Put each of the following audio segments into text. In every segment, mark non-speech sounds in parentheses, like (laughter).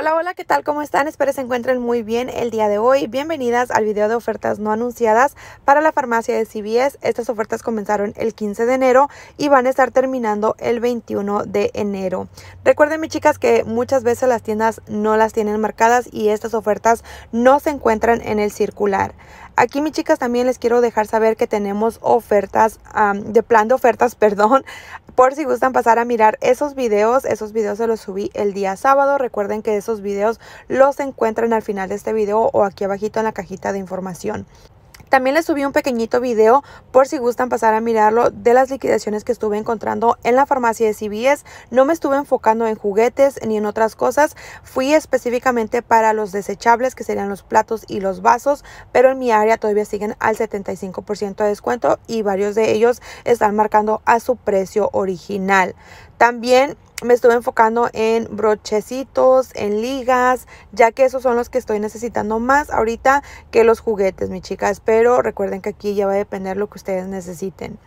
Hola, hola, ¿qué tal? ¿Cómo están? Espero se encuentren muy bien el día de hoy. Bienvenidas al video de ofertas no anunciadas para la farmacia de CVS. Estas ofertas comenzaron el 15 de enero y van a estar terminando el 21 de enero. Recuerden, mis chicas, que muchas veces las tiendas no las tienen marcadas y estas ofertas no se encuentran en el circular. Aquí, mis chicas, también les quiero dejar saber que tenemos ofertas, de plan de ofertas, (laughs) perdón, por si gustan pasar a mirar esos videos. Esos videos se los subí el día sábado. Recuerden que esos videos los encuentran al final de este video o aquí abajito en la cajita de información. También les subí un pequeñito video por si gustan pasar a mirarlo de las liquidaciones que estuve encontrando en la farmacia de CVS. No me estuve enfocando en juguetes ni en otras cosas. Fui específicamente para los desechables que serían los platos y los vasos, pero en mi área todavía siguen al 75% de descuento y varios de ellos están marcando a su precio original. También me estuve enfocando en brochecitos, en ligas, ya que esos son los que estoy necesitando más ahorita que los juguetes, mis chicas. Pero recuerden que aquí ya va a depender lo que ustedes necesiten.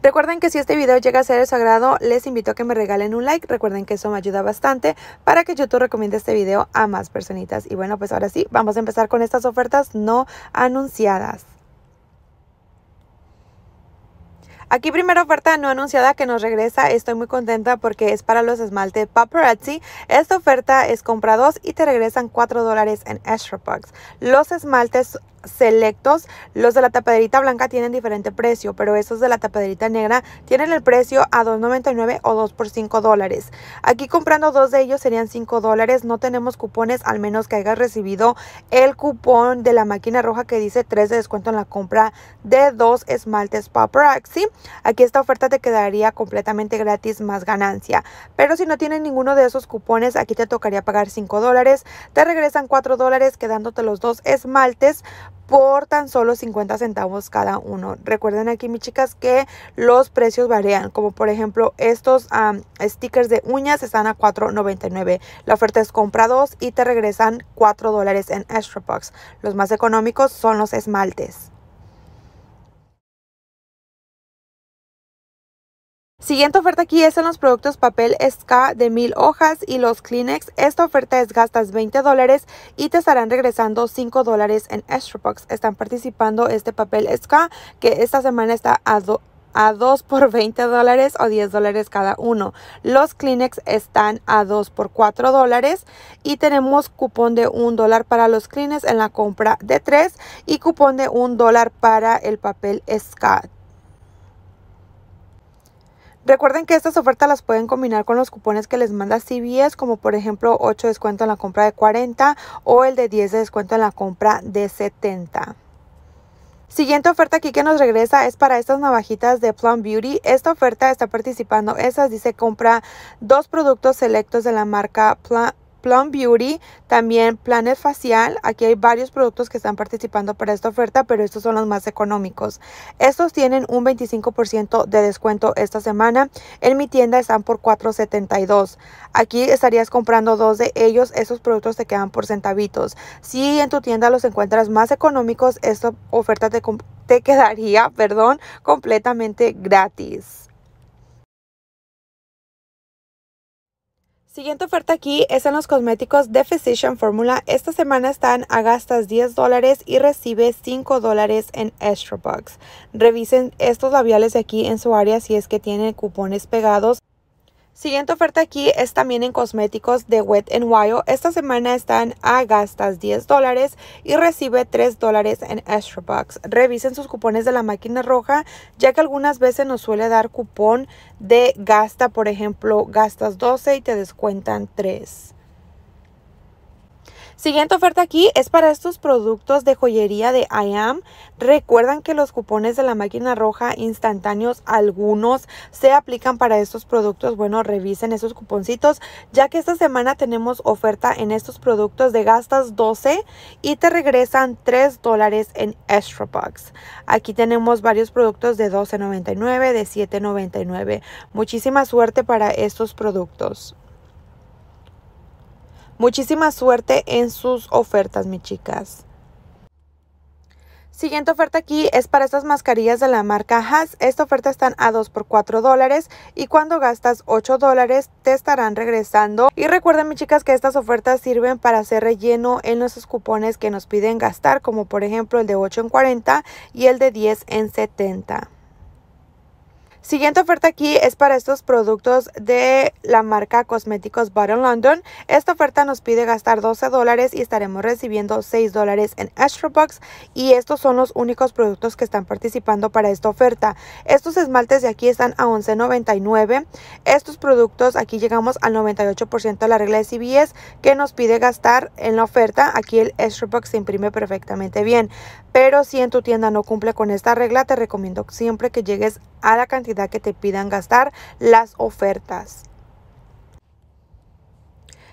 Recuerden que si este video llega a ser de su agrado, les invito a que me regalen un like. Recuerden que eso me ayuda bastante para que YouTube recomiende este video a más personitas. Y bueno, pues ahora sí, vamos a empezar con estas ofertas no anunciadas. Aquí primera oferta no anunciada que nos regresa. Estoy muy contenta porque es para los esmaltes Paparazzi. Esta oferta es compra dos y te regresan 4 dólares en Extra Bucks. Los esmaltes selectos. Los de la tapaderita blanca tienen diferente precio, pero esos de la tapaderita negra tienen el precio a $2.99 o 2 por 5 dólares. Aquí comprando dos de ellos serían 5 dólares. No tenemos cupones al menos que hayas recibido el cupón de la máquina roja que dice 3 de descuento en la compra de dos esmaltes Paparazzi. Aquí esta oferta te quedaría completamente gratis más ganancia. Pero si no tienes ninguno de esos cupones, aquí te tocaría pagar 5 dólares. Te regresan 4 dólares quedándote los dos esmaltes por tan solo 50 centavos cada uno. Recuerden aquí, mis chicas, que los precios varían. Como por ejemplo, estos stickers de uñas están a $4.99. La oferta es compra dos y te regresan 4 dólares en Extra Box. Los más económicos son los esmaltes. Siguiente oferta aquí es en los productos papel SK de mil hojas y los Kleenex. Esta oferta es gastas 20 dólares y te estarán regresando 5 dólares en Extra Box. Están participando este papel SK que esta semana está a, a 2 por 20 dólares o 10 dólares cada uno. Los Kleenex están a 2 por 4 dólares y tenemos cupón de 1 dólar para los Kleenex en la compra de 3 y cupón de 1 dólar para el papel SK. Recuerden que estas ofertas las pueden combinar con los cupones que les manda CVS, como por ejemplo 8 de descuento en la compra de 40 o el de 10 de descuento en la compra de 70. Siguiente oferta aquí que nos regresa es para estas navajitas de Plum Beauty. Esta oferta está participando, esas dice compra dos productos selectos de la marca Plum Plum Beauty, también Planet Facial. Aquí hay varios productos que están participando para esta oferta, pero estos son los más económicos. Estos tienen un 25% de descuento esta semana. En mi tienda están por $4.72. Aquí estarías comprando dos de ellos. Esos productos te quedan por centavitos. Si en tu tienda los encuentras más económicos, esta oferta te, te quedaría, (laughs) perdón, completamente gratis. Siguiente oferta aquí es en los cosméticos de Physician Formula. Esta semana están a gastas 10 dólares y recibe 5 dólares en Extra Bucks. Revisen estos labiales aquí en su área si es que tienen cupones pegados. Siguiente oferta aquí es también en cosméticos de Wet n Wild. Esta semana están a gastas 10 dólares y recibe 3 dólares en Extra Bucks. Revisen sus cupones de la máquina roja, ya que algunas veces nos suele dar cupón de gasta, por ejemplo, gastas 12 y te descuentan 3. Siguiente oferta aquí es para estos productos de joyería de IAM. Recuerdan que los cupones de la máquina roja instantáneos, algunos se aplican para estos productos. Bueno, revisen esos cuponcitos, ya que esta semana tenemos oferta en estos productos de gastas 12 y te regresan 3 dólares en Extra Bucks. Aquí tenemos varios productos de $12.99, de $7.99. Muchísima suerte para estos productos. Muchísima suerte en sus ofertas, mis chicas. Siguiente oferta aquí es para estas mascarillas de la marca Has. Esta oferta están a 2 por 4 dólares y cuando gastas 8 dólares te estarán regresando. Y recuerden, mis chicas, que estas ofertas sirven para hacer relleno en nuestros cupones que nos piden gastar, como por ejemplo el de 8 en 40 y el de 10 en 70. Siguiente oferta aquí es para estos productos de la marca Cosméticos Bottom London. Esta oferta nos pide gastar 12 dólares y estaremos recibiendo 6 dólares en Extra Box. Y estos son los únicos productos que están participando para esta oferta. Estos esmaltes de aquí están a $11.99. Estos productos aquí llegamos al 98% de la regla de CBS que nos pide gastar en la oferta. Aquí el Extra Box se imprime perfectamente bien. Pero si en tu tienda no cumple con esta regla, te recomiendo siempre que llegues a la cantidad que te pidan gastar las ofertas.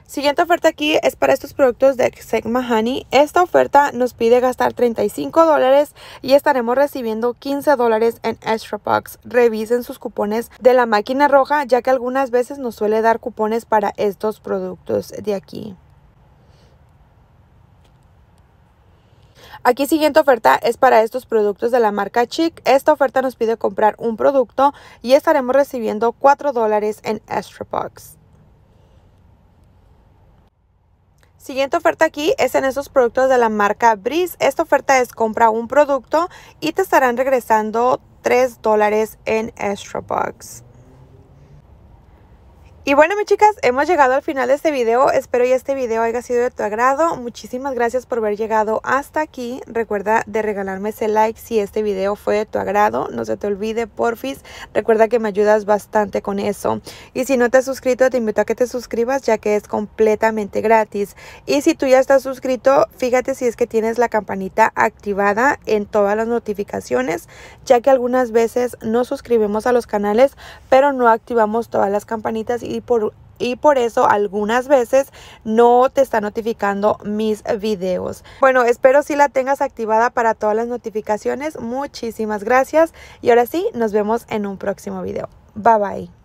Siguiente oferta aquí es para estos productos de Sigma Honey. Esta oferta nos pide gastar 35 dólares y estaremos recibiendo 15 dólares en Extra Box. Revisen sus cupones de la máquina roja ya que algunas veces nos suele dar cupones para estos productos de aquí. Aquí siguiente oferta es para estos productos de la marca Chic. Esta oferta nos pide comprar un producto y estaremos recibiendo 4 dólares en Extra Box. Siguiente oferta aquí es en estos productos de la marca Breeze. Esta oferta es compra un producto y te estarán regresando 3 dólares en Extra Box. Y bueno, mis chicas, hemos llegado al final de este video. Espero que este video haya sido de tu agrado. Muchísimas gracias por haber llegado hasta aquí. Recuerda de regalarme ese like si este video fue de tu agrado. No se te olvide, porfis. Recuerda que me ayudas bastante con eso. Y si no te has suscrito, te invito a que te suscribas ya que es completamente gratis. Y si tú ya estás suscrito, fíjate si es que tienes la campanita activada en todas las notificaciones, ya que algunas veces no suscribimos a los canales, pero no activamos todas las campanitas y y por, y por eso algunas veces no te está notificando mis videos. Bueno, espero si la tengas activada para todas las notificaciones. Muchísimas gracias y ahora sí, nos vemos en un próximo video. Bye bye.